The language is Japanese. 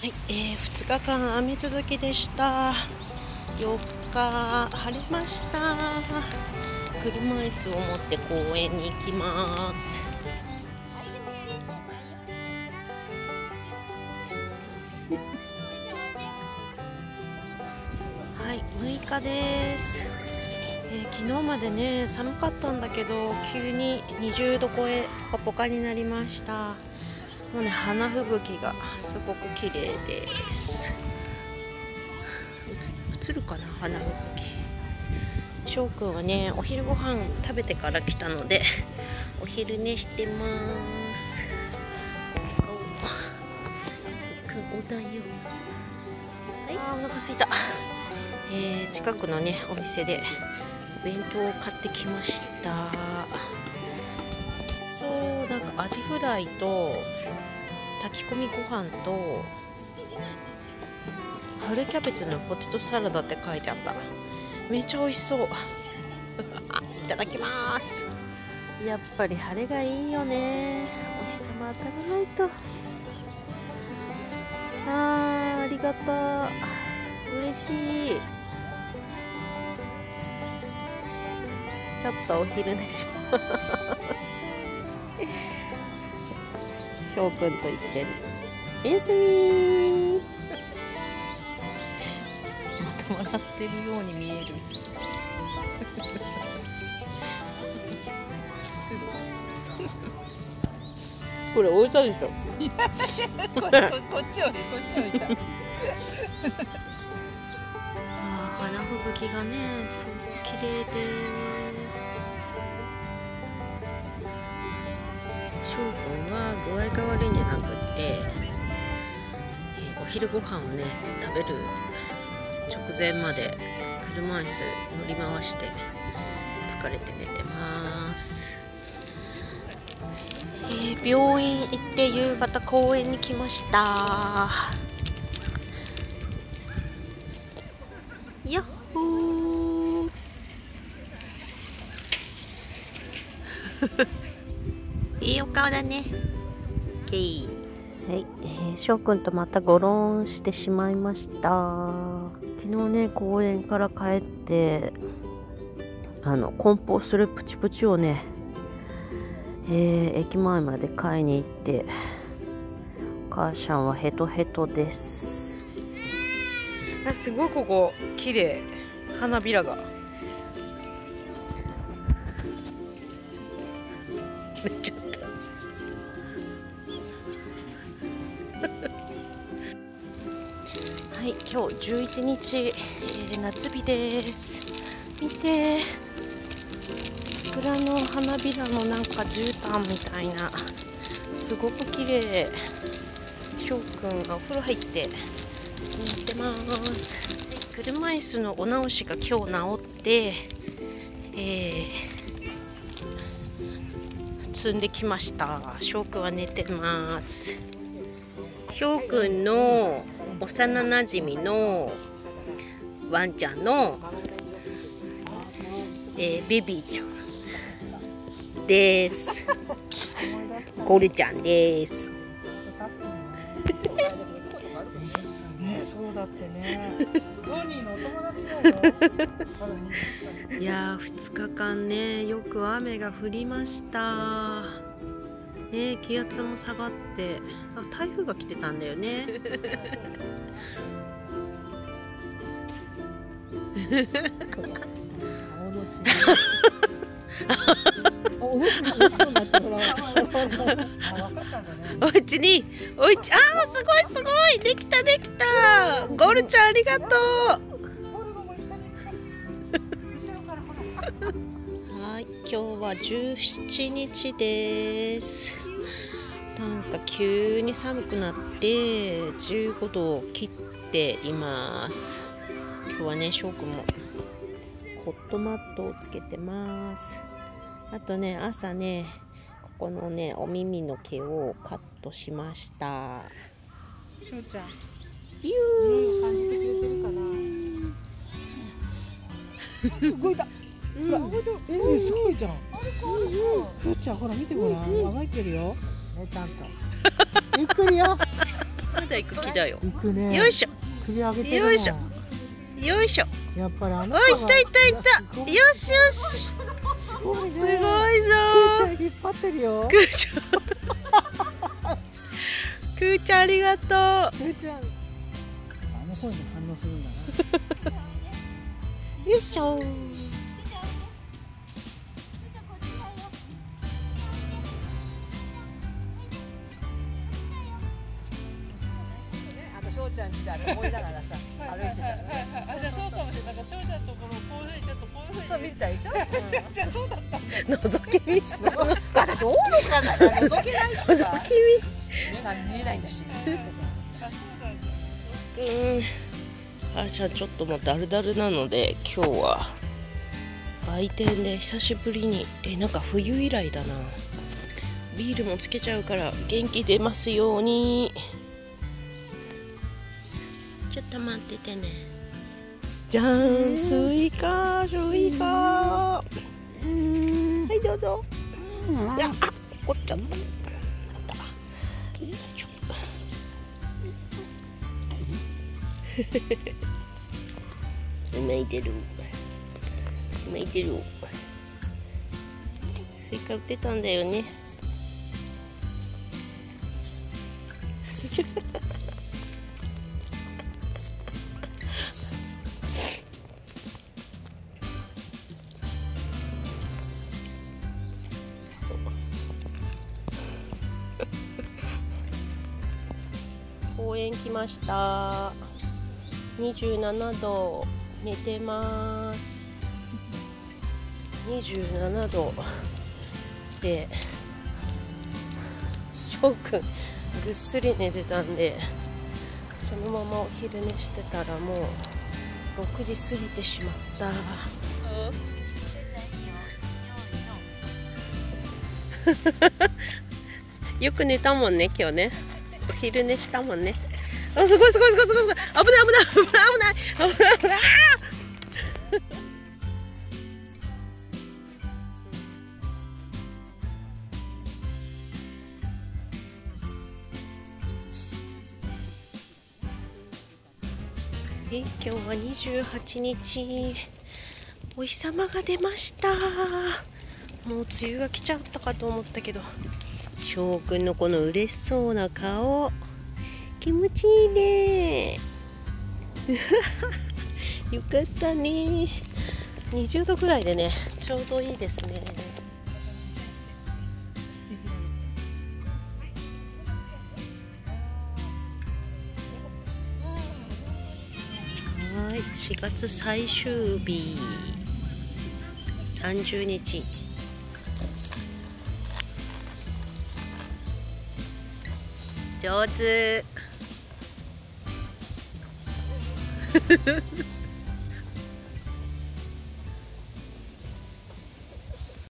はい、えー、2日間雨続きでした。4日晴れました。車椅子を持って公園に行きます。はい6日です、えー、昨日までね寒かったんだけど急に20度超えポカポカになりました。もうね花吹雪がすごく綺麗です。映るかな花吹雪。翔くんはねお昼ご飯食べてから来たのでお昼寝してます。おだよはい。あお腹すいた。えー、近くのねお店でお弁当を買ってきました。そうなんかアジフライと炊き込みご飯と春キャベツのポテトサラダって書いてあった。めっちゃ美味しそう。いただきます。やっぱり晴れがいいよね。お日様当たらないと。あーありがた嬉しい。ちょっとお昼寝します。翔くんと一緒におやすみまた笑ってるように見える。これ置いたでしょこれこっち置いこっち置いたあ花吹雪がねすごく綺麗です。翔くんは具合が悪いんじゃなくって、えー、お昼ご飯をね食べる直前まで車椅子乗り回して疲れて寝てます、えー、病院行って夕方公園に来ました。やっほー。いいお顔だね。はい、えー、翔くんとまたゴロンしてしまいました。昨日ね、公園から帰って、あの、梱包するプチプチをね、えー、駅前まで買いに行って、お母さんはヘトヘトです。あすごいここ、綺麗。花びらが。めっちゃはい今日11日、えー、夏日です。見て桜の花びらのなんか絨毯みたいなすごく綺麗。ひょうくんがお風呂入って寝てます。車椅子のお直しが今日治ってえー、積んできました。翔くんは寝てます。ひょうくんの幼なじみのワンちゃんの、えー、ベビーちゃんです。コルちゃんです。いやー2日間ねよく雨が降りましたね気圧も下がって。あ台風が来てたんだよね。おうちにおうちあーすごいすごいできたできたゴルちゃんありがとうはい今日は17日ですか急に寒くなって15度を切っています。今日はね翔くんもホットマットをつけてます。あとね朝ねここのねお耳の毛をカットしました。翔ちゃん。ビュー、感じてくれてるかな？動いた。ほら、うん、えー、すごいじゃん。翔ちゃん、ほら見てごらん、あがいてるよ。ね、ちゃんと。ゆっくりよ。まだ行く気だよ。行くね。よいしょ。首上げてよいしょ。よいしょ。やっぱりあのおいいたいたいた。よしよし。すごいねすごいぞ。くーちゃん引っ張ってるよ。くーちゃん。くーちゃんありがとう。くーちゃん。あの声に反応するんだな。よいしょあの翔ちゃんちだって思いながらさ歩いてたからねあじゃあそうかもしれない。なんか翔ちゃんのところをこういうふうにちょっとこういうふうに。そう見てたでしょじゃあそうだった。覗き見した。だからどうのかな覗けないってさ覗き目が見えないんだし。うん。あーちゃんちょっともうダルダルなので今日は。売店で久しぶりに。えなんか冬以来だな。ビールもつけちゃうから元気出ますようにと待っててね。じゃーんスイカスイカ。はいどうぞ。いやあ怒っちゃった。なん泣いてる。泣いてる。スイカ売ってたんだよね公園来ました。27度寝てます。27度。で翔くんぐっすり寝てたんでそのままお昼寝してたらもう6時過ぎてしまった。よく寝たもんね今日ね。お昼寝したもんね。あすごいすごいすごいすごいすごい。危ない危ない危ない危ない。危ない危ないあえ今日は28日。お日様が出ました。もう梅雨が来ちゃったかと思ったけど。翔くんのこの嬉しそうな顔。気持ちいいね。よかったね。20度ぐらいでねちょうどいいですね。はい。4月最終日。30日。上手。